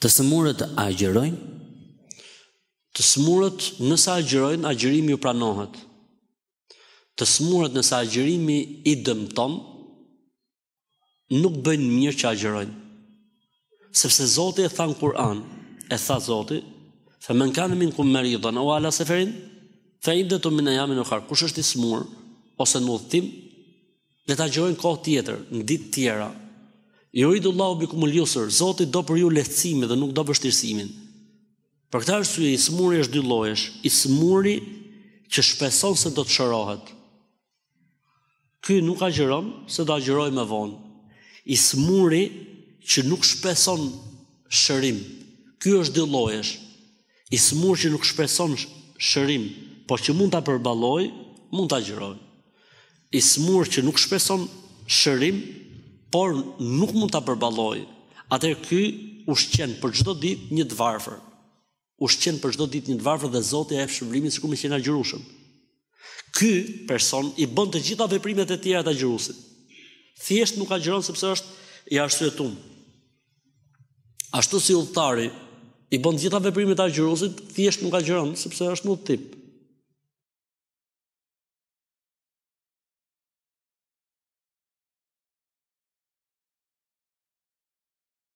Të sëmurët a agjërojnë? Të sëmurët nëse agjërojnë, agjërimi ju pranohet. Të sëmurët nëse agjërimi i dëmton, nuk bëjnë mirë që agjërojnë. Sepse Zoti e tha në Kur'an, e tha Zoti, fe men kane minkum meridan eu ala seferin, fe iddetun min ejjamin ukhar, kush është i sëmurë, ose në udhëtim, Le të agjërojë kohë tjetër, në ditë tjera. Yuridullahu bikumul yusr, Zoti do për ju lehtësimin dhe nuk do vështirësimin. Për këtë arsye i smuri është dy llojesh, i smuri që shpreson se do të shërohet. Ky nuk agjëron se do agjërojë më vonë. I smuri që nuk shpreson shërim. Ky është dy llojesh. I sëmurë që nuk shpreson shërim, por që mund ta përballojë, mund të agjërojë. I sëmurë që nuk shpreson shërim, por nuk mund ta përballojë, atëherë ky ushqen për çdo ditë një të varfër. Ushqen për çdo ditë një të varfër dhe Zoti ia jep shpërblimin sikur me qenë agjërushëm. Ky person i bën të gjitha veprimet e tjera të agjëruesit. Thjesht nuk agjëron sepse është i arsyetuar. Ashtu si udhëtari i bën të gjitha veprimet e agjëruesit, thjesht nuk agjëron sepse është në udhëtim.